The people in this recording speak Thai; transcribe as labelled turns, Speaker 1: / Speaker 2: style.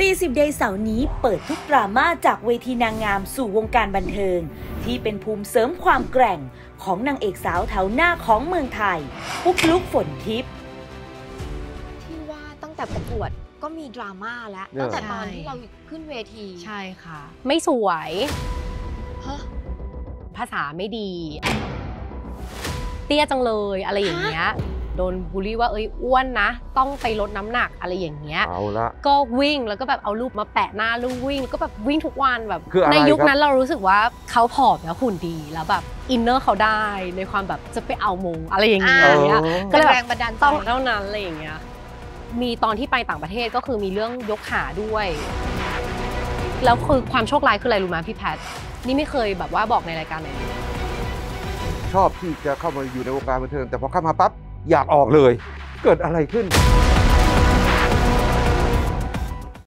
Speaker 1: ตีสิบเดย์เสาร์นี้เปิดทุกดราม่าจากเวทีนางงามสู่วงการบันเทิง ที่เป็นภูมิเสริมความแกร่งของนางเอกสาวแถวหน้าของเมืองไทยปุ๊กลุกฝนทิพย์
Speaker 2: ที่ว่าตั้งแต่ประกวดก็มีดราม่าแล้ว
Speaker 3: เออ
Speaker 2: ตั้งแต่ตอน
Speaker 4: ใช่
Speaker 2: ที่เราขึ้นเวที
Speaker 4: ใช่ค่ะ ไม่สวย
Speaker 2: ฮะ
Speaker 4: ภาษาไม่ดี เตี้ยจังเลยอะไรอย่างเงี้ย โดนบูลลี่ว่าเอ้ยอ้วนนะ ต้องไปลดน้ำหนักอะไรอย่างเงี้ย
Speaker 3: เอาละ
Speaker 4: ก็วิ่งแล้วก็แบบเอารูปมาแปะหน้าลูกวิ่งแล้วก็แบบวิ่งทุกวันแบบ
Speaker 3: คืออะไร
Speaker 4: ในยุค
Speaker 3: ครับ
Speaker 4: นั้นเรารู้สึกว่าเขาผอมแล้วหุ่นดีแล้วแบบอินเนอร์เขาได้ในความแบบจะไปเอามงอะไรอย่างเงี้ย
Speaker 3: เออ
Speaker 4: ก็เลย
Speaker 2: เป็น
Speaker 4: แบบ
Speaker 2: แรงบันดาลใจ
Speaker 4: ต้องเท่านั้นอะไรอย่างเงี้ยมีตอนที่ไปต่างประเทศก็คือมีเรื่องยกขาด้วย แล้วคือความโชคร้ายคืออะไรรู้ไหมพี่แพทนี่ไม่เคยแบบว่าบอกในรายการไหนเลย
Speaker 3: ชอบที่จะเข้ามาอยู่ในวงการบันเทิงแต่พอเข้ามาปั๊บ อยากออกเลยเกิดอะไรขึ้น